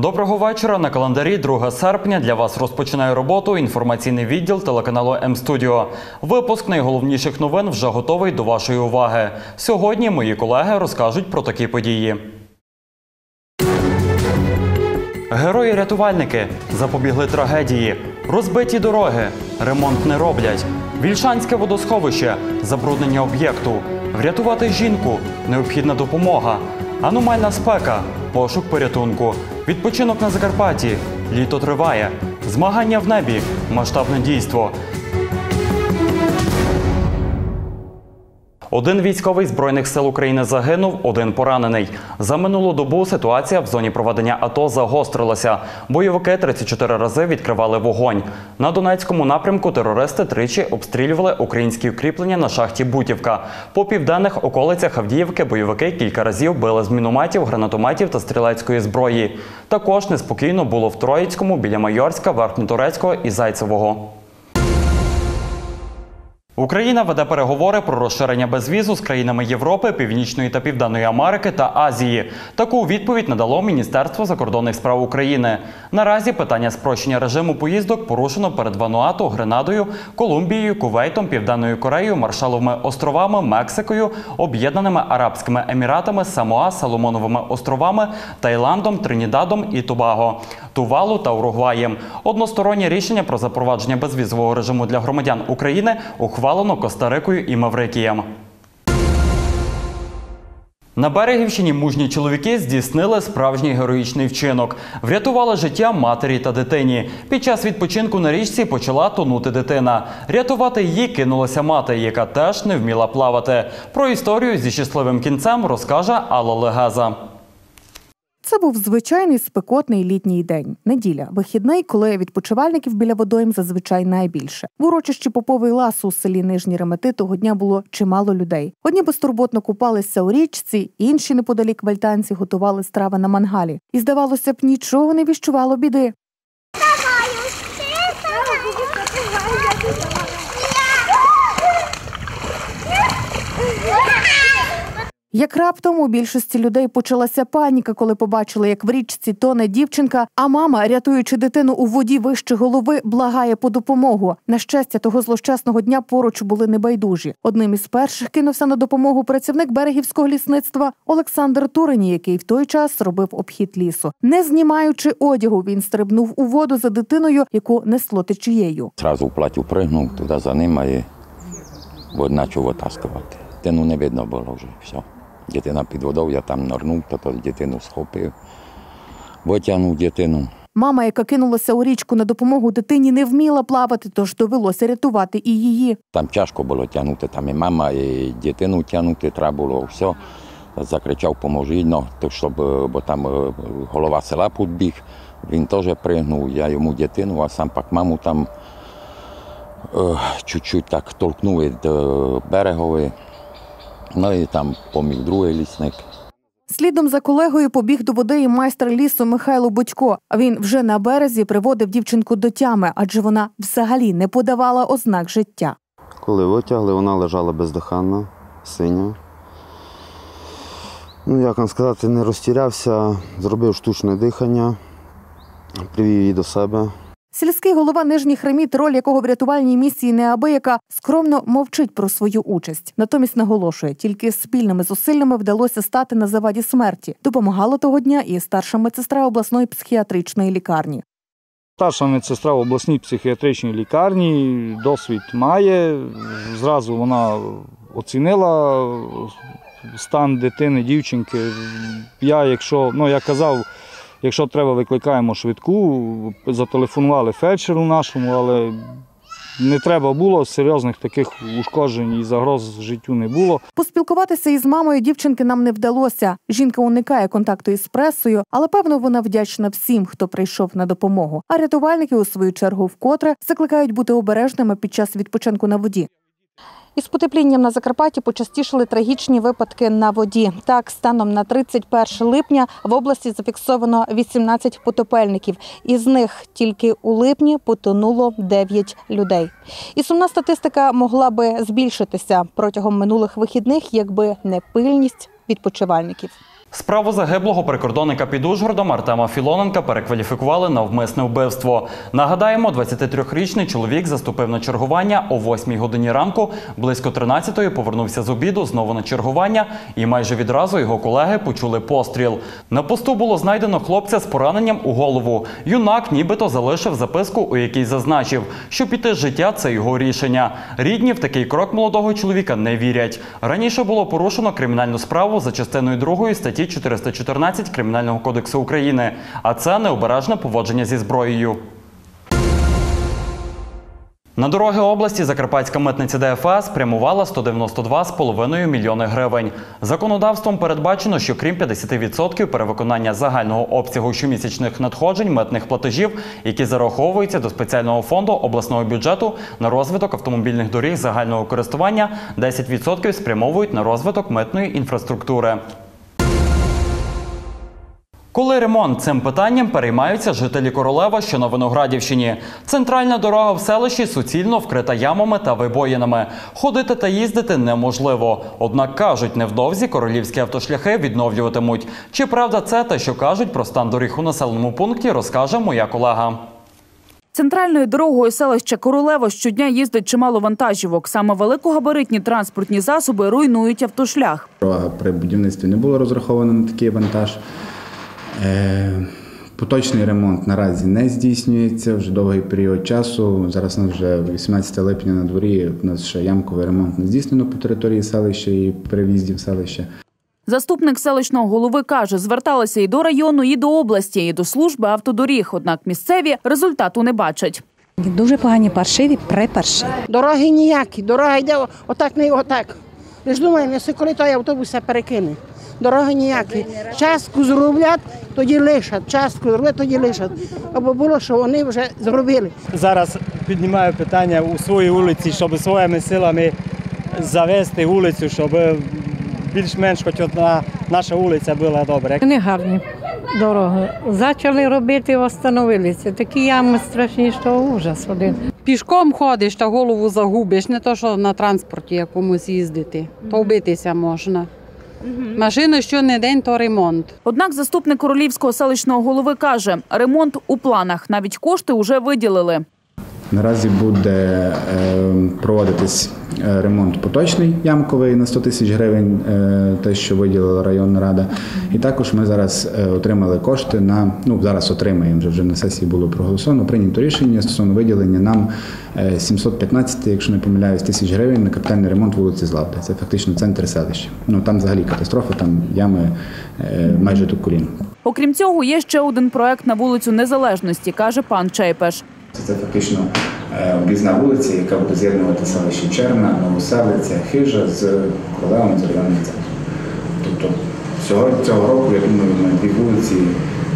Доброго вечора. На календарі 2 серпня для вас розпочинає роботу інформаційний відділ телеканалу М-Студіо. Випуск найголовніших новин вже готовий до вашої уваги. Сьогодні мої колеги розкажуть про такі події. Герої-рятувальники запобігли трагедії, розбиті дороги, ремонт не роблять. Вільшанське водосховище, забруднення об'єкту, врятувати жінку, необхідна допомога, аномальна спека, пошук порятунку, відпочинок на Закарпатті, літо триває, змагання в небі, масштабне дійство. Один військовий збройних сил України загинув, один поранений. За минулу добу ситуація в зоні проведення АТО загострилася. Бойовики 34 рази відкривали вогонь. На Донецькому напрямку терористи тричі обстрілювали українські укріплення на шахті Бутівка. По південних околицях Авдіївки бойовики кілька разів били з мінометів, гранатометів та стрілецької зброї. Також неспокійно було в Троїцькому, біля Майорська, Верхньоторецького і Зайцевого. Україна веде переговори про розширення безвізу з країнами Європи, Північної та Південної Америки та Азії. Таку відповідь надало Міністерство закордонних справ України. Наразі питання спрощення режиму поїздок порушено перед Вануату, Гренадою, Колумбією, Кувейтом, Південною Кореєю, Маршаловими островами, Мексикою, Об'єднаними Арабськими Еміратами, Самоа, Соломоновими островами, Таїландом, Тринідадом і Тобаго, Тувалу та Уругваєм. Одностороннє рішення про запровадження безвізового режиму для громадян України ухвалено Коста-Рикою і Маврикієм. На Берегівщині мужні чоловіки здійснили справжній героїчний вчинок. Врятували життя матері та дитині. Під час відпочинку на річці почала тонути дитина. Рятувати її кинулася мати, яка теж не вміла плавати. Про історію зі щасливим кінцем розкаже Алла Легаза. Це був звичайний спекотний літній день. Неділя, вихідний, коли відпочивальників біля водойм зазвичай найбільше. В урочищі Поповий лас у селі Нижні Ремети того дня було чимало людей. Одні безтурботно купалися у річці, інші неподалік вальтанці готували страви на мангалі. І здавалося б, нічого не віщувало біди. Як раптом у більшості людей почалася паніка, коли побачили, як в річці тоне дівчинка, а мама, рятуючи дитину у воді вище голови, благає по допомогу. На щастя, того злощасного дня поруч були небайдужі. Одним із перших кинувся на допомогу працівник берегівського лісництва Олександр Турені, який в той час робив обхід лісу. Не знімаючи одягу, він стрибнув у воду за дитиною, яку несло течією. Зразу в платю пригнув туди за ним і почав витаскувати. Дитину не видно було вже все. Дитина під водою, я там нырнув, то, то дитину схопив, витягнув дитину. Мама, яка кинулася у річку на допомогу дитині, не вміла плавати, тож довелося рятувати і її. Там тяжко було тягнути, там і мама, і дитину тягнути треба було все. Закричав, поможіть, ну, то, щоб, е, бо там е, голова села підбіг, він теж пригнув, я йому дитину, а сам пак маму там е, чуть-чуть так толкнув від берегової. Ну і там поміг другий лісник. Слідом за колегою побіг до води і майстер лісу Михайло Будько. Він вже на березі приводив дівчинку до тями, адже вона взагалі не подавала ознак життя. Коли витягли, вона лежала бездиханна, синя. Ну, як вам сказати, не розтірявся, зробив штучне дихання, привів її до себе. Сільський голова нижніх реміт, роль якого в рятувальній місії неабияка, скромно мовчить про свою участь. Натомість наголошує, тільки спільними зусиллями вдалося стати на заваді смерті. Допомагала того дня і старша медсестра обласної психіатричної лікарні. Старша медсестра в обласній психіатричній лікарні досвід має. Зразу вона оцінила стан дитини, дівчинки. Я, якщо, ну я казав, якщо треба, викликаємо швидку, зателефонували фельдшеру нашому, але не треба було серйозних таких ушкоджень і загроз життю не було. Поспілкуватися із мамою дівчинки нам не вдалося. Жінка уникає контакту із пресою, але певно вона вдячна всім, хто прийшов на допомогу. А рятувальники, у свою чергу, вкотре закликають бути обережними під час відпочинку на воді. Із потеплінням на Закарпатті почастішали трагічні випадки на воді. Так, станом на 31 липня в області зафіксовано 18 потопельників. Із них тільки у липні потонуло 9 людей. І сумна статистика могла би збільшитися протягом минулих вихідних, якби не пильність відпочивальників. Справу загиблого прикордонника під Ужгородом Артема Філоненка перекваліфікували на вмисне вбивство. Нагадаємо, 23-річний чоловік заступив на чергування о 8-й годині ранку. Близько 13-ї повернувся з обіду знову на чергування, і майже відразу його колеги почули постріл. На посту було знайдено хлопця з пораненням у голову. Юнак нібито залишив записку, у якій зазначив, що піти з життя це його рішення. Рідні в такий крок молодого чоловіка не вірять. Раніше було порушено кримінальну справу за частиною 2 статті 414 Кримінального кодексу України, а це необережне поводження зі зброєю. На дороги області Закарпатська митниця ДФС спрямувала 192,5 мільйони гривень. Законодавством передбачено, що крім 50% перевиконання загального обсягу щомісячних надходжень митних платежів, які зараховуються до спеціального фонду обласного бюджету на розвиток автомобільних доріг загального користування, 10% спрямовують на розвиток митної інфраструктури. Коли ремонт цим питанням переймаються жителі Королева, що на Виноградівщині. Центральна дорога в селищі суцільно вкрита ямами та вибоїнами. Ходити та їздити неможливо. Однак кажуть, невдовзі королівські автошляхи відновлюватимуть. Чи правда це те, що кажуть про стан доріг у населеному пункті, розкаже моя колега. Центральною дорогою селища Королево щодня їздить чимало вантажівок. Саме великогабаритні транспортні засоби руйнують автошлях. При будівництві не була розрахована на такий вантаж. Е, Поточний ремонт наразі не здійснюється вже довгий період часу. Зараз у нас вже 18 липня на дворі. У нас ще ямковий ремонт не здійснено по території селища і перев'їздів селища. Заступник селищного голови каже, зверталися і до району, і до області, і до служби автодоріг. Однак місцеві результату не бачать. Дуже погані паршиві, препаршиві. Дороги ніякі, дорога йде отак, не отак. Ми ж думаємо, коли той автобус перекине. Дороги ніякі. Частку зроблять, тоді лишать. Частку зроблять, тоді лишать. Або було, що вони вже зробили. Зараз піднімаю питання у своїй вулиці, щоб своїми силами завести вулицю, щоб більш-менш хоч одна наша вулиця була добра. Не гарні дороги. Почали робити, встановилися. Такі ями страшні, що ужас один. Пішком ходиш та голову загубиш, не то, що на транспорті якомусь їздити, то вбитися можна. Машина щонедень, то ремонт. Однак заступник королівського селищного голови каже, ремонт у планах. Навіть кошти вже виділили. Наразі буде е, проводитись е, ремонт поточний ямковий на 100 тисяч гривень, е, те, що виділила районна рада. І також ми зараз отримали кошти на ну зараз отримаємо вже вже на сесії було проголосовано. Прийнято рішення стосовно виділення нам е, 715, якщо не помиляюсь, тисяч гривень на капітальний ремонт вулиці Злавди. Це фактично центр селища. Ну там взагалі катастрофа, там ями майже до колін. Окрім цього, є ще один проект на вулицю Незалежності, каже пан Чайпеш. Це фактично е, об'їзна вулиця, яка буде з'єднувати селище Черна, Новоселиця, Хижа з Королевом з районним центром. Тобто цього, цього року, я думаю, ми дві вулиці,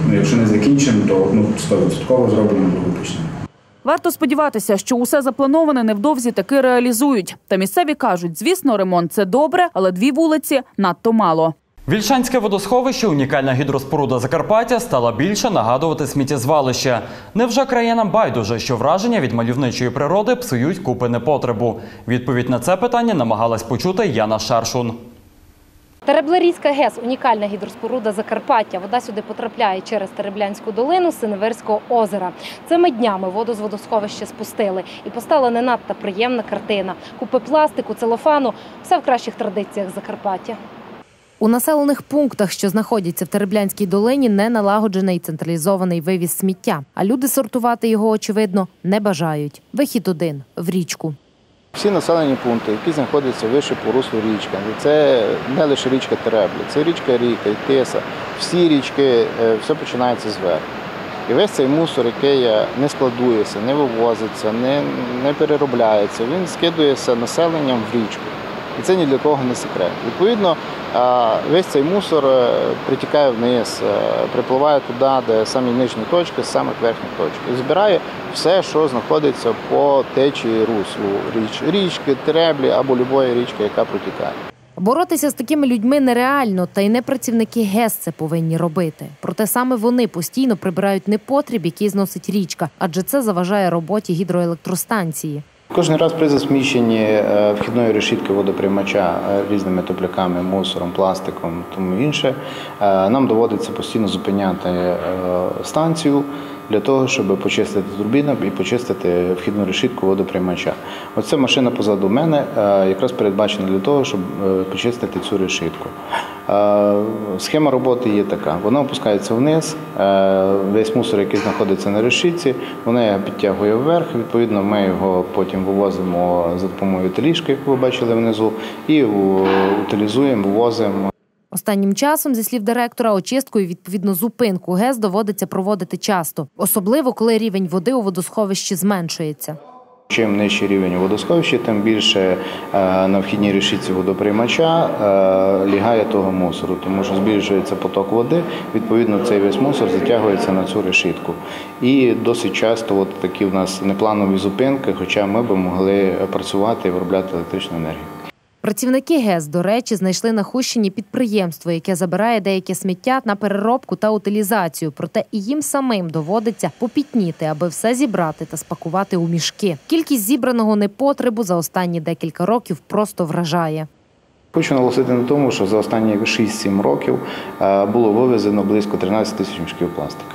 ну, якщо не закінчимо, то одну 100% зробимо, другу почнемо. Варто сподіватися, що усе заплановане невдовзі таки реалізують. Та місцеві кажуть, звісно, ремонт це добре, але дві вулиці надто мало. Вільшанське водосховище, унікальна гідроспоруда Закарпаття, стала більше нагадувати сміттєзвалище. Невже країнам байдуже, що враження від мальовничої природи псують купи непотребу? Відповідь на це питання намагалась почути Яна Шаршун. Тереблерійська ГЕС унікальна гідроспоруда Закарпаття. Вода сюди потрапляє через Тереблянську долину Синеверського озера. Цими днями воду з водосховища спустили і постала не надто приємна картина. Купи пластику, целофану все в кращих традиціях Закарпаття. У населених пунктах, що знаходяться в Тереблянській долині, не налагоджений централізований вивіз сміття, а люди сортувати його, очевидно, не бажають. Вихід один в річку. Всі населені пункти, які знаходяться вище по руслу річки, це не лише річка Тереблі, це річка Ріка і Тиса. Всі річки, е, все починається зверху. І весь цей мусор, який не складується, не вивозиться, не, не переробляється, він скидується населенням в річку. І це ні для кого не секрет. Відповідно, весь цей мусор е, притікає вниз, е, припливає туди, де самі нижні точки, з самих верхніх точок. І збирає все, що знаходиться по течії руслу річ, річки, тереблі або любої річки, яка протікає. Боротися з такими людьми нереально, та й не працівники ГЕС це повинні робити. Проте саме вони постійно прибирають непотріб, який зносить річка, адже це заважає роботі гідроелектростанції. Кожен раз при засміщенні е, вхідної решітки водоприймача е, різними топляками, мусором, пластиком тому інше, е, нам доводиться постійно зупиняти станцію для того, щоб почистити турбіну і почистити вхідну решітку водоприймача. Оця машина позаду мене е, якраз передбачена для того, щоб е, почистити цю решітку. Е, Схема роботи є така: вона опускається вниз, весь мусор, який знаходиться на решітці, вона його підтягує вверх. Відповідно, ми його потім вивозимо за допомогою теліжки, яку ви бачили внизу, і утилізуємо, вивозимо. Останнім часом, зі слів директора, очистку і відповідно зупинку ГЕС доводиться проводити часто, особливо коли рівень води у водосховищі зменшується. Чим нижчий рівень у водосховищі, тим більше е, на вхідній решітці водоприймача е, лягає того мусору, тому що збільшується поток води. Відповідно, цей весь мусор затягується на цю решітку. І досить часто от такі в нас непланові зупинки, хоча ми б могли працювати і виробляти електричну енергію. Працівники ГЕС, до речі, знайшли на Хущині підприємство, яке забирає деяке сміття на переробку та утилізацію. Проте і їм самим доводиться попітніти, аби все зібрати та спакувати у мішки. Кількість зібраного непотребу за останні декілька років просто вражає. Хочу наголосити на тому, що за останні 6-7 років е, було вивезено близько 13 тисяч мішків пластика.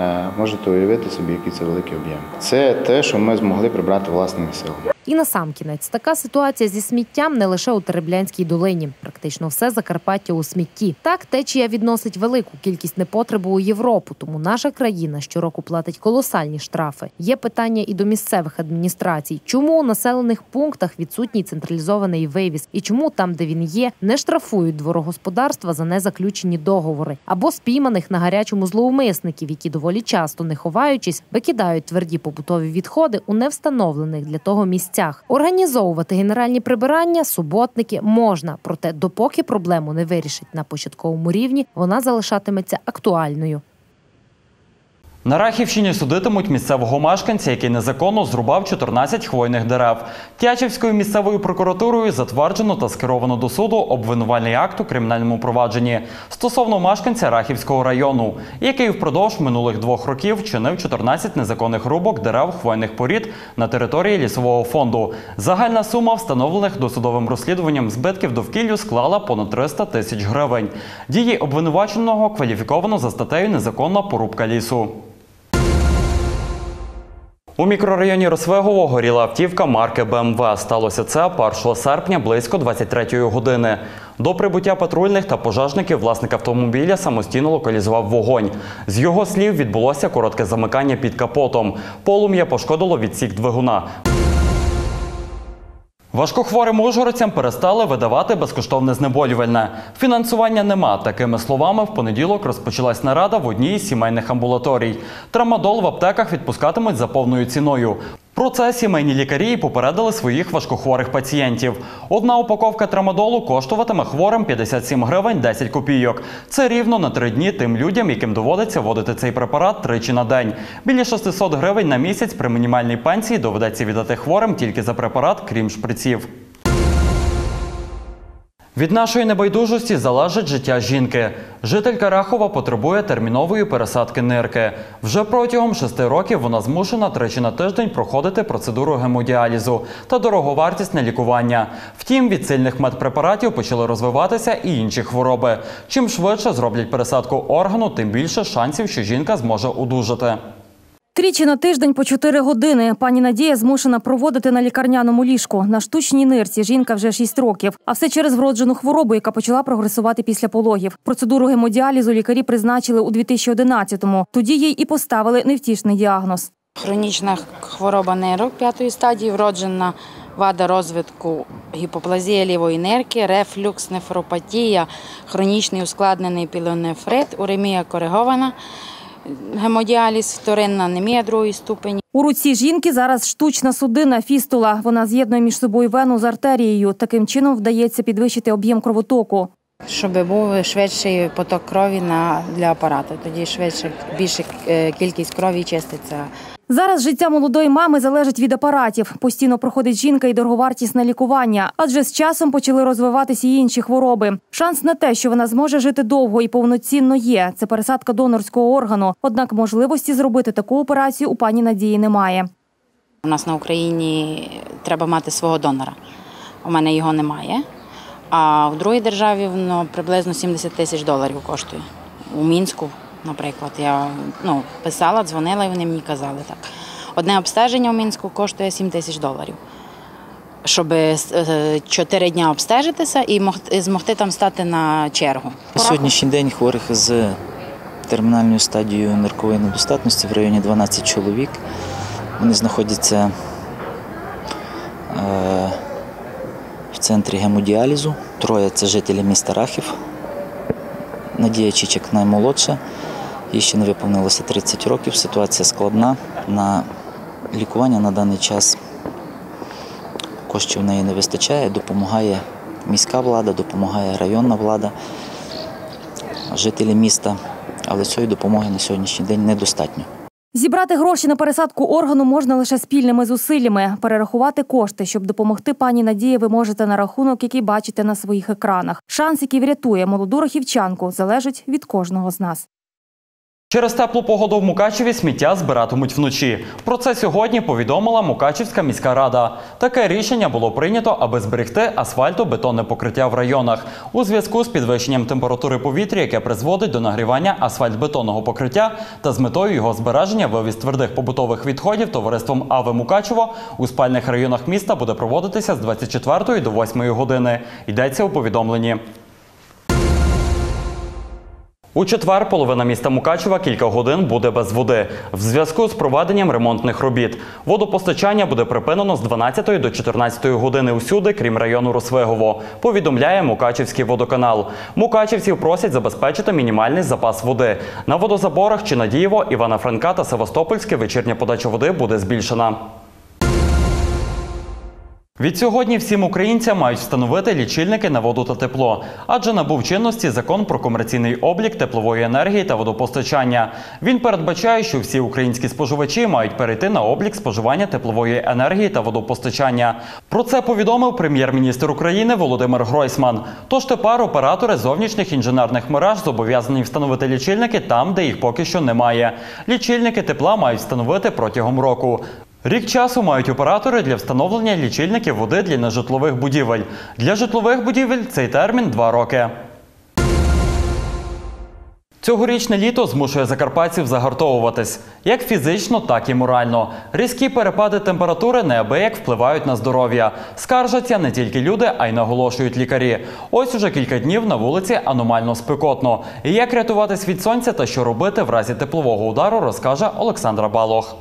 Е, Можете уявити собі, який це великий об'єм. Це те, що ми змогли прибрати власними силами. І насамкінець така ситуація зі сміттям не лише у Тереблянській долині. Практично все Закарпаття у смітті. Так течія відносить велику кількість непотребу у Європу, тому наша країна щороку платить колосальні штрафи. Є питання і до місцевих адміністрацій, чому у населених пунктах відсутній централізований вивіз, і чому там, де він є, не штрафують дворогосподарства за незаключені договори або спійманих на гарячому зловмисників, які доволі часто не ховаючись, викидають тверді побутові відходи у невстановлених для того місцях. Організовувати генеральні прибирання суботники можна, проте допоки проблему не вирішить на початковому рівні, вона залишатиметься актуальною. На Рахівщині судитимуть місцевого мешканця, який незаконно зрубав 14 хвойних дерев. Тячівською місцевою прокуратурою затверджено та скеровано до суду обвинувальний акт у кримінальному провадженні стосовно мешканця Рахівського району, який впродовж минулих двох років чинив 14 незаконних рубок дерев хвойних порід на території лісового фонду. Загальна сума встановлених досудовим розслідуванням збитків довкіллю склала понад 300 тисяч гривень. Дії обвинуваченого кваліфіковано за статтею незаконна порубка лісу. У мікрорайоні Росвегово горіла автівка марки БМВ. Сталося це 1 серпня близько 23 години. До прибуття патрульних та пожежників власник автомобіля самостійно локалізував вогонь. З його слів відбулося коротке замикання під капотом. Полум'я пошкодило відсік двигуна. Важкохворим ужгородцям перестали видавати безкоштовне знеболювальне. Фінансування нема. Такими словами, в понеділок розпочалась нарада в одній із сімейних амбулаторій. Трамадол в аптеках відпускатимуть за повною ціною. Про це сімейні лікарі попередили своїх важкохворих пацієнтів. Одна упаковка трамадолу коштуватиме хворим 57 гривень 10 копійок. Це рівно на три дні тим людям, яким доводиться вводити цей препарат тричі на день. Біля 600 гривень на місяць при мінімальній пенсії доведеться віддати хворим тільки за препарат, крім шприців. Від нашої небайдужості залежить життя жінки. Жителька Рахова потребує термінової пересадки нирки. Вже протягом шести років вона змушена тричі на тиждень проходити процедуру гемодіалізу та дороговартісне лікування. Втім, від сильних медпрепаратів почали розвиватися і інші хвороби. Чим швидше зроблять пересадку органу, тим більше шансів, що жінка зможе одужати. Тричі на тиждень по 4 години пані Надія змушена проводити на лікарняному ліжку. На штучній нирці жінка вже 6 років. А все через вроджену хворобу, яка почала прогресувати після пологів. Процедуру гемодіалізу лікарі призначили у 2011-му. Тоді їй і поставили невтішний діагноз. Хронічна хвороба нирок п'ятої стадії, вроджена вада розвитку гіпоплазія лівої нирки, рефлюкс, нефропатія, хронічний ускладнений пілонефрит, уремія коригована, гемодіаліз, вторинна анемія другої ступені. У руці жінки зараз штучна судина фістула. Вона з'єднує між собою вену з артерією. Таким чином вдається підвищити об'єм кровотоку. Щоб був швидший поток крові на, для апарату, тоді швидше більша е, кількість крові чиститься. Зараз життя молодої мами залежить від апаратів. Постійно проходить жінка і дороговартісне лікування, адже з часом почали розвиватися і інші хвороби. Шанс на те, що вона зможе жити довго і повноцінно є. Це пересадка донорського органу. Однак можливості зробити таку операцію у пані Надії немає. У нас на Україні треба мати свого донора. У мене його немає. А в другій державі воно приблизно 70 тисяч доларів коштує. У Мінську, наприклад, я ну, писала, дзвонила, і вони мені казали так. Одне обстеження у Мінську коштує 7 тисяч доларів. Щоб е, чотири дні обстежитися і змогти там стати на чергу. На сьогоднішній день хворих з термінальною стадією ниркової недостатності в районі 12 чоловік. Вони знаходяться е, в центрі гемодіалізу. Троє це жителі міста Рахів. Надія Чичик наймолодша. Їй ще не виповнилося 30 років. Ситуація складна. На лікування на даний час коштів в неї не вистачає. Допомагає міська влада, допомагає районна влада, жителі міста. Але цієї допомоги на сьогоднішній день недостатньо. Зібрати гроші на пересадку органу можна лише спільними зусиллями. Перерахувати кошти, щоб допомогти пані Надії, ви можете на рахунок, який бачите на своїх екранах. Шанс, який врятує молоду рахівчанку, залежить від кожного з нас. Через теплу погоду в Мукачеві сміття збиратимуть вночі. Про це сьогодні повідомила Мукачівська міська рада. Таке рішення було прийнято, аби зберегти асфальтобетонне покриття в районах у зв'язку з підвищенням температури повітря, яке призводить до нагрівання асфальтбетонного покриття, та з метою його збереження вивіз твердих побутових відходів товариством Аве Мукачево у спальних районах міста буде проводитися з 24 до 8 години. Йдеться у повідомленні. У четвер половина міста Мукачева кілька годин буде без води в зв'язку з проведенням ремонтних робіт. Водопостачання буде припинено з 12 до 14 години усюди, крім району Росвигово. Повідомляє Мукачівський водоканал. Мукачівців просять забезпечити мінімальний запас води. На водозаборах чи Надієво, Івана Франка та Севастопольське вечірня подача води буде збільшена. Відсьогодні всім українцям мають встановити лічильники на воду та тепло, адже набув чинності закон про комерційний облік теплової енергії та водопостачання. Він передбачає, що всі українські споживачі мають перейти на облік споживання теплової енергії та водопостачання. Про це повідомив прем'єр-міністр України Володимир Гройсман. Тож тепер оператори зовнішніх інженерних мереж зобов'язані встановити лічильники там, де їх поки що немає. Лічильники тепла мають встановити протягом року. Рік часу мають оператори для встановлення лічильників води для нежитлових будівель. Для житлових будівель цей термін два роки. Цьогорічне літо змушує закарпатців загартовуватись як фізично, так і морально. Різкі перепади температури неабияк впливають на здоров'я. Скаржаться не тільки люди, а й наголошують лікарі. Ось уже кілька днів на вулиці аномально спекотно. І як рятуватись від сонця та що робити в разі теплового удару, розкаже Олександра Балох.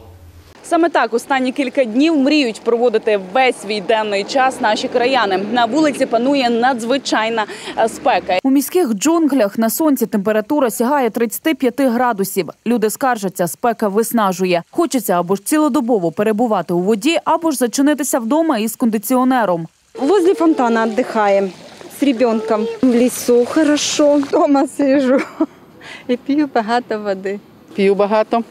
Саме так останні кілька днів мріють проводити весь свій денний час наші краяни. На вулиці панує надзвичайна е, спека. У міських джунглях на сонці температура сягає 35 градусів. Люди скаржаться, спека виснажує. Хочеться або ж цілодобово перебувати у воді, або ж зачинитися вдома із кондиціонером. Возле фонтана отдыхаем с ребенком. В лесу хорошо. Дома сижу і п'ю багато води. П'ю багато.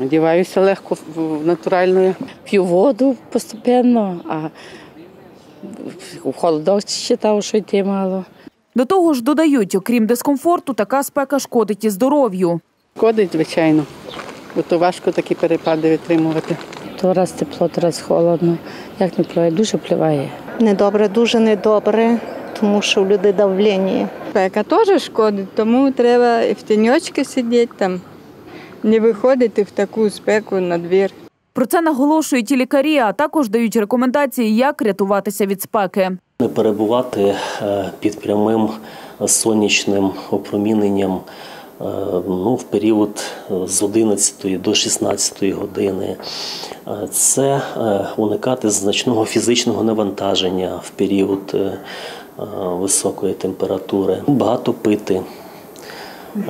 Одіваюся легко в натуральну. П'ю воду постійно, а в холодок читав, що йти мало. До того ж, додають, окрім дискомфорту, така спека шкодить і здоров'ю. Шкодить, звичайно, бо то важко такі перепади витримувати. То раз тепло, то раз холодно. Як не впливає, дуже впливає. Недобре, дуже недобре, тому що в людей давлення. Спека теж шкодить, тому треба і в тіньочки сидіти там, не виходити в таку спеку на двір. Про це наголошують і лікарі, а також дають рекомендації, як рятуватися від спеки. Не перебувати е, під прямим сонячним опроміненням е, ну, в період з 11 до 16 години. Е, Це е, уникати значного фізичного навантаження в період е, е, високої температури, багато пити. Е,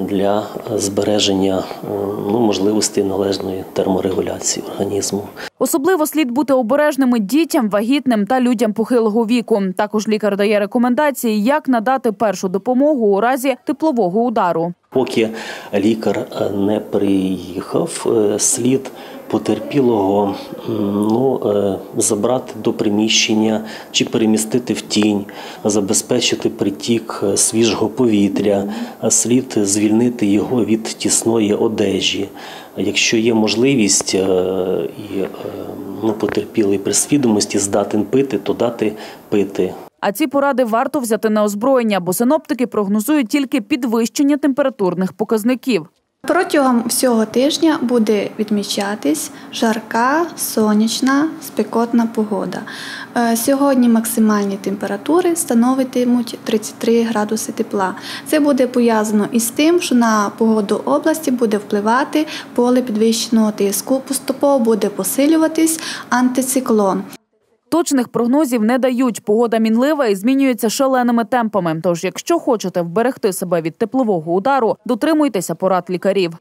Для збереження е, ну, можливості належної терморегуляції організму. Особливо слід бути обережними дітям, вагітним та людям похилого віку. Також лікар дає рекомендації, як надати першу допомогу у разі теплового удару. Поки лікар е, не приїхав, слід потерпілого ну, е, забрати до приміщення чи перемістити в тінь, забезпечити притік е, свіжого повітря, слід звільнити його від тісної одежі. Якщо є можливість е, і ну, потерпілий при свідомості здатен пити, то дати пити. А ці поради варто взяти на озброєння, бо синоптики прогнозують тільки підвищення температурних показників. Протягом всього тижня буде відмічатись жарка, сонячна, спекотна погода. Е, Сьогодні максимальні температури становитимуть 33 градуси тепла. Це буде пов'язано із тим, що на погоду області буде впливати поле підвищеного тиску. Поступово буде посилюватись антициклон. Точних прогнозів не дають. Погода мінлива і змінюється шаленими темпами. Тож, якщо хочете вберегти себе від теплового удару, дотримуйтеся порад лікарів.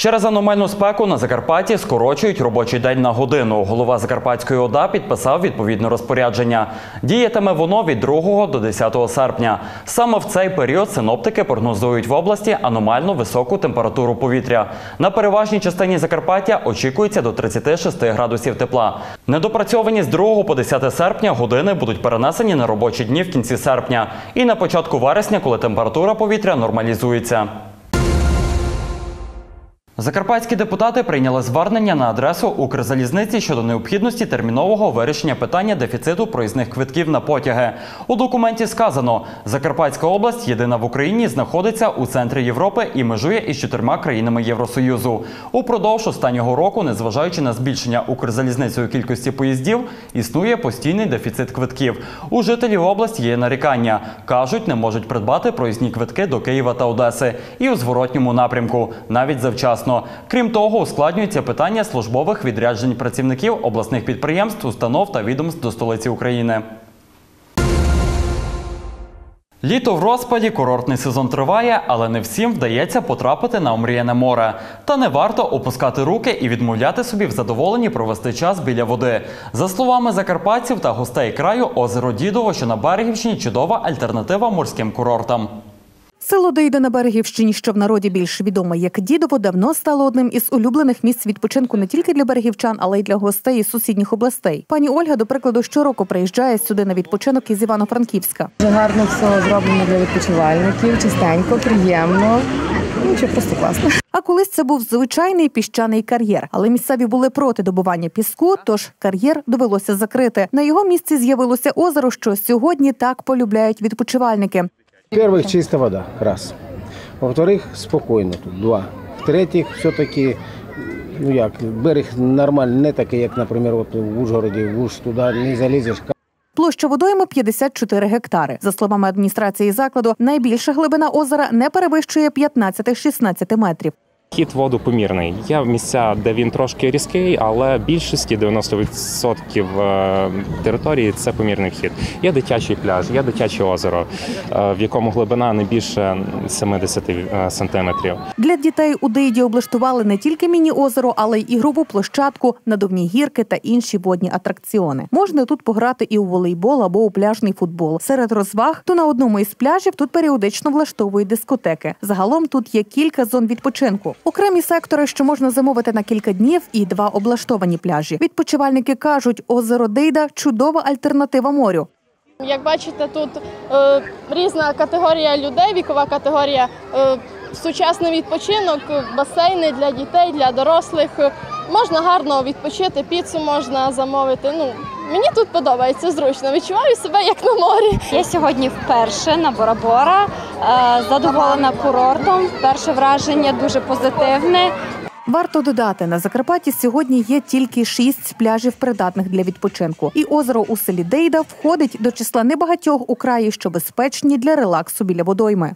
Через аномальну спеку на Закарпатті скорочують робочий день на годину. Голова Закарпатської ОДА підписав відповідне розпорядження. Діятиме воно від 2 до 10 серпня. Саме в цей період синоптики прогнозують в області аномально високу температуру повітря. На переважній частині Закарпаття очікується до 36 градусів тепла. Недопрацьовані з 2 по 10 серпня години будуть перенесені на робочі дні в кінці серпня і на початку вересня, коли температура повітря нормалізується. Закарпатські депутати прийняли звернення на адресу Укрзалізниці щодо необхідності термінового вирішення питання дефіциту проїзних квитків на потяги. У документі сказано, Закарпатська область єдина в Україні знаходиться у центрі Європи і межує із чотирма країнами Євросоюзу. Упродовж останнього року, незважаючи на збільшення Укрзалізницею кількості поїздів, існує постійний дефіцит квитків. У жителів області є нарікання. кажуть, не можуть придбати проїзні квитки до Києва та Одеси і у зворотньому напрямку, навіть завчасно. Крім того, ускладнюється питання службових відряджень працівників обласних підприємств, установ та відомств до столиці України. Літо в розпаді, курортний сезон триває, але не всім вдається потрапити на омріяне море. Та не варто опускати руки і відмовляти собі в задоволенні провести час біля води. За словами закарпатців та гостей краю, озеро Дідово, що на Берегівщині, чудова альтернатива морським курортам. Село Дейда на Берегівщині, що в народі більш відоме як Дідово, давно стало одним із улюблених місць відпочинку не тільки для берегівчан, але й для гостей із сусідніх областей. Пані Ольга, до прикладу, щороку приїжджає сюди на відпочинок із Івано-Франківська. Гарно все зроблено для відпочивальників, чистенько, приємно. Ну, ще просто класно. А колись це був звичайний піщаний кар'єр, але місцеві були проти добування піску, тож кар'єр довелося закрити. На його місці з'явилося озеро, що сьогодні так полюбляють відпочивальники. Во-первых, чистая вода, раз. Во-вторых, спокойно тут, два. В-третьих, все-таки, ну як, берег нормальний, не такий, як, наприклад, от в Ужгороді, в Уж туди не залізеш. Площа водойми 54 гектари. За словами адміністрації закладу, найбільша глибина озера не перевищує 15-16 метрів. Хід воду помірний. Є місця, де він трошки різкий, але більшості 90% е, території це помірний вхід. Є дитячий пляж, є дитяче озеро, е, в якому глибина не більше 70 е, сантиметрів. Для дітей у Дейді облаштували не тільки міні-озеро, але й ігрову площадку, надувні гірки та інші водні атракціони. Можна тут пограти і у волейбол або у пляжний футбол. Серед розваг то на одному із пляжів тут періодично влаштовують дискотеки. Загалом тут є кілька зон відпочинку. Окремі сектори, що можна замовити на кілька днів, і два облаштовані пляжі. Відпочивальники кажуть, озеро Дейда чудова альтернатива морю. Як бачите, тут е, різна категорія людей, вікова категорія, е, сучасний відпочинок, басейни для дітей, для дорослих. Можна гарно відпочити, піцу можна замовити. Ну, мені тут подобається зручно. Відчуваю себе як на морі. Я сьогодні вперше на Бора-Бора, е, задоволена курортом. Перше враження дуже позитивне. Варто додати, на Закарпатті сьогодні є тільки шість пляжів, придатних для відпочинку. І озеро у селі Дейда входить до числа небагатьох у краї, що безпечні для релаксу біля водойми.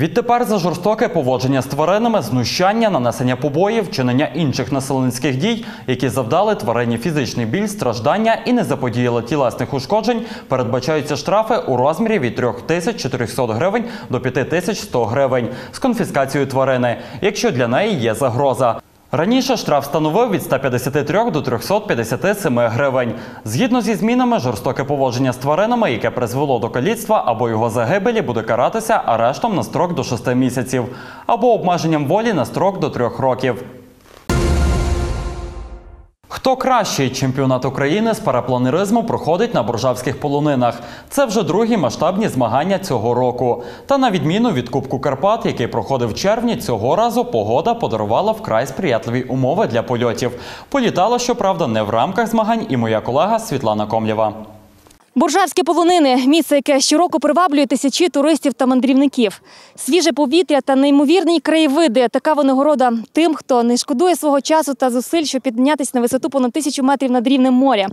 Відтепер за жорстоке поводження з тваринами, знущання, нанесення побоїв, чинення інших населенських дій, які завдали тварині фізичний біль, страждання і не заподіяли тілесних ушкоджень, передбачаються штрафи у розмірі від 3400 гривень до 5100 гривень з конфіскацією тварини, якщо для неї є загроза. Раніше штраф становив від 153 до 357 гривень. Згідно зі змінами, жорстоке поводження з тваринами, яке призвело до каліцтва або його загибелі, буде каратися арештом на строк до 6 місяців або обмеженням волі на строк до 3 років. Хто кращий чемпіонат України з парапланеризму проходить на боржавських полонинах? Це вже другі масштабні змагання цього року. Та на відміну від Кубку Карпат, який проходив в червні, цього разу погода подарувала вкрай сприятливі умови для польотів. Політала, щоправда, не в рамках змагань і моя колега Світлана Комлєва. Боржавські полонини місце, яке щороку приваблює тисячі туристів та мандрівників. Свіже повітря та неймовірні краєвиди. Така винагорода тим, хто не шкодує свого часу та зусиль, щоб піднятися на висоту понад тисячу метрів над рівнем моря.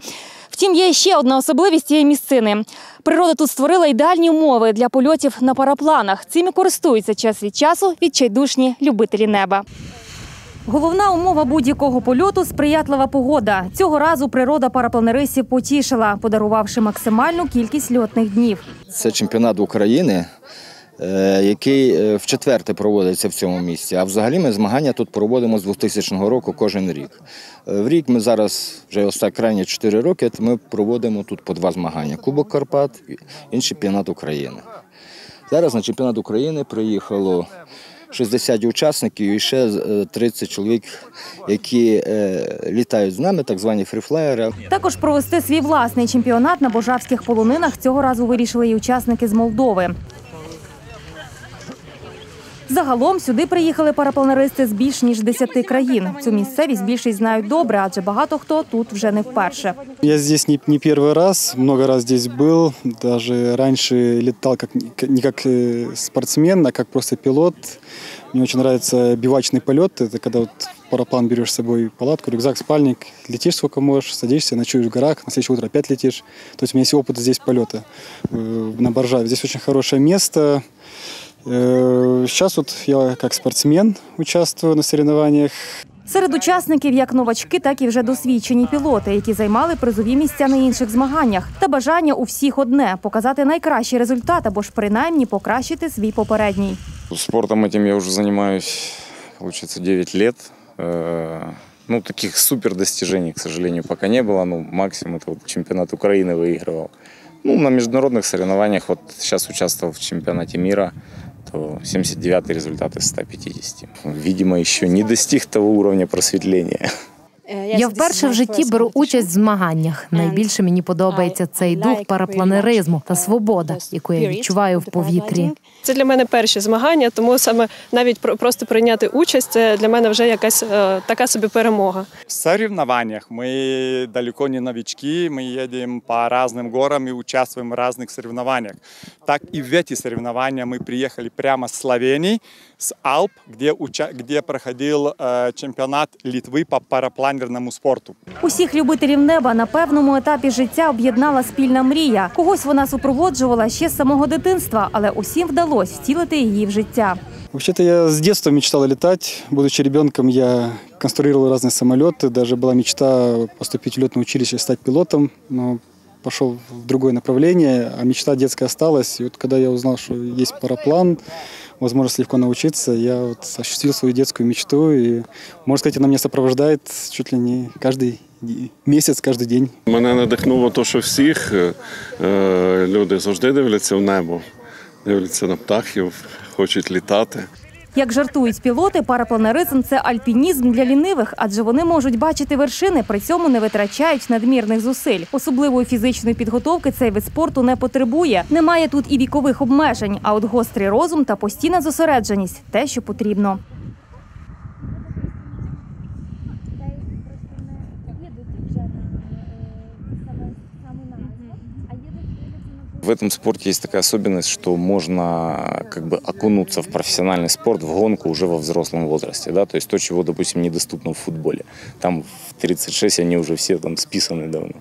Втім, є ще одна особливість цієї місцини. Природа тут створила ідеальні умови для польотів на парапланах. Цим і користуються час від часу відчайдушні любителі неба. Головна умова будь-якого польоту сприятлива погода. Цього разу природа парапланеристів потішила, подарувавши максимальну кількість льотних днів. Це чемпіонат України, е, який е, вчетверте проводиться в цьому місці. А взагалі ми змагання тут проводимо з 2000 року кожен рік. Е, В рік ми зараз вже останні крайні 4 роки. Ми проводимо тут по два змагання: Кубок Карпат, і чемпіонат України. Зараз на чемпіонат України приїхало 60 учасників і ще е, 30 чоловік, які е, літають з нами, так звані фріфлеєри. Також провести свій власний чемпіонат на божавських полонинах цього разу вирішили і учасники з Молдови. Загалом сюди приїхали парапланеристи з більш ніж 10 країн. Цю місцевість більшість знають добре, адже багато хто тут вже не вперше. Я здесь не, не первый раз, много раз здесь был. Даже раньше летал как, не как э, спортсмен, а как просто пилот. Мне очень нравится бивачный полет. Это когда вот в параплан берешь с собой палатку, рюкзак, спальник, летишь сколько можешь, садишься, ночуешь в горах, на следующее утро опять летишь. То есть у меня есть опыт здесь полета э, на Боржаве. Здесь очень хорошее место. Э, Сейчас вот я как спортсмен участвую на соревнованиях. Серед учасників як новачки, так і вже досвідчені пілоти, які займали призові місця на інших змаганнях. Та бажання у всіх одне показати найкращий результат або ж принаймні покращити свій попередній. Спортом этим я уже занимаюсь, получается, 9 лет. Э, Ну, таких супер достижений, к сожалению, пока не было. Ну, максимум это вот чемпионат Украины выигрывал. Ну, на международных соревнованиях, вот сейчас участвовал в чемпионате мира, то 79 результат из 150. Видимо, еще не достиг того уровня просветления. Я вперше в житті беру участь в змаганнях. Найбільше мені подобається цей дух парапланеризму та свобода, яку я відчуваю в повітрі. Це для мене перші змагання, тому саме навіть про- просто прийняти участь це для мене вже якась е, така собі перемога. В соревнованиях мы далеко не новички, мы едем по разным горам и участвуем в разных соревнованиях. Так и в эти соревнования мы приехали прямо с Словении, с Алп, где, уча- где проходил э, чемпионат Литвы по парапланерному спорту. Усіх любителів неба на певному етапі життя об'єднала спільна мрія. Когось вона супроводжувала ще з самого дитинства, але усім вдалося втілити її в життя. Вообще-то я с детства мечтал летать. Будучи ребенком, я конструировал разные самолеты. Даже была мечта поступить в летное училище и стать пилотом. Но пошел в другое направление, а мечта детская осталась. И вот когда я узнал, что есть параплан, возможность легко научиться, я вот осуществил свою детскую мечту. И, можно сказать, она меня сопровождает чуть ли не каждый Місяць кожен день. Мене надихнуло те, що всіх е, е, люди завжди дивляться в небо, дивляться на птахів, хочуть літати. Як жартують пілоти, парапланеризм це альпінізм для лінивих, адже вони можуть бачити вершини, при цьому не витрачають надмірних зусиль. Особливої фізичної підготовки цей вид спорту не потребує. Немає тут і вікових обмежень, а от гострий розум та постійна зосередженість те, що потрібно. В этом спорте есть такая особенность, что можно как бы окунуться в профессиональный спорт, в гонку уже во взрослом возрасте. Да? То есть то, чего, допустим, недоступно в футболе. Там в 36 они уже все там списаны давно.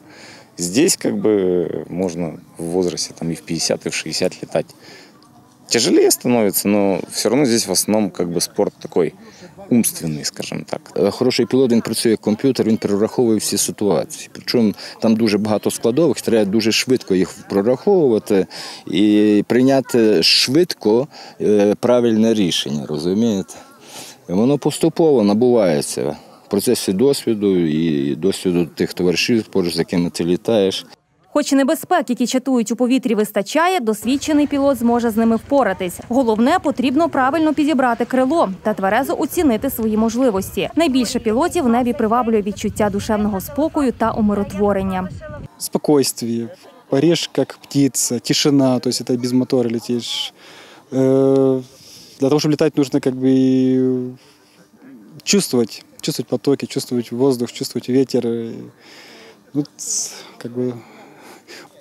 Здесь как бы можно в возрасте там и в 50, и в 60 летать. Тяжелее становится, но все равно здесь в основном как бы спорт такой умственний, скажімо так. Е, Хороший пілот він працює як комп'ютер, він прораховує всі ситуації. Причому там дуже багато складових, треба дуже швидко їх прораховувати і прийняти швидко е, правильне рішення, розумієте? І воно поступово набувається в процесі досвіду і досвіду тих товаришів, поруч з якими ти літаєш. Хоч і небезпек, які чатують у повітрі, вистачає, досвідчений пілот зможе з ними впоратись. Головне, потрібно правильно підібрати крило та тверезо оцінити свої можливості. Найбільше пілотів в небі приваблює відчуття душевного спокою та умиротворення. Спокойствие, паришь как птица, тишина, то есть это без мотора летишь. Э, Для того, чтобы летать, нужно как бы и чувствовать, чувствовать потоки, чувствовать воздух, чувствовать ветер. И, ну, ц- как бы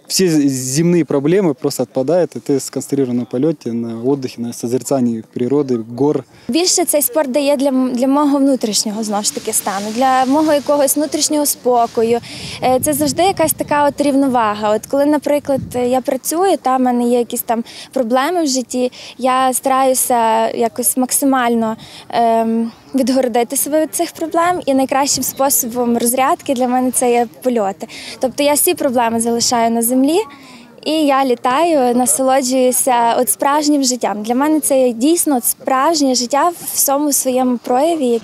все земные проблемы просто отпадают, и ты сконцентрирован на полете, на отдыхе, на созерцании природы, гор. Більше цей спорт дає для, м- для мого внутрішнього знову ж таки стану, для мого якогось внутрішнього спокою. Е, Це завжди якась така от рівновага. От коли, наприклад, я працюю, та в мене є якісь там проблеми в житті, я стараюся якось максимально ем, відгородити себе від цих проблем. І найкращим способом розрядки для мене це є польоти. Тобто я всі проблеми залишаю на землі. І я літаю, насолоджуюся от справжнім життям. Для мене це дійсно справжнє життя в всьому своєму прояві.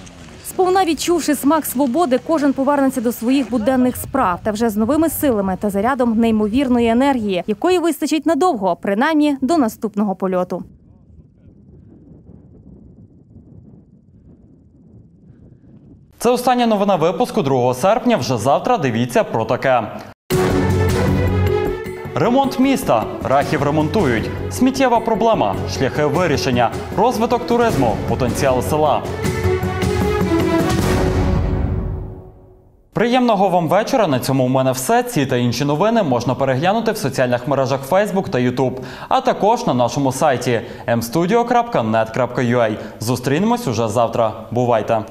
Сповна відчувши смак свободи, кожен повернеться до своїх буденних справ та вже з новими силами та зарядом неймовірної енергії, якої вистачить надовго, принаймні до наступного польоту. Це остання новина випуску 2 серпня. Вже завтра дивіться про таке. Ремонт міста. Рахів ремонтують. Сміттєва проблема. Шляхи вирішення. Розвиток туризму. Потенціал села. Приємного вам вечора. На цьому у мене все. Ці та інші новини можна переглянути в соціальних мережах Facebook та YouTube, а також на нашому сайті mstudio.net.ua. Зустрінемось уже завтра. Бувайте!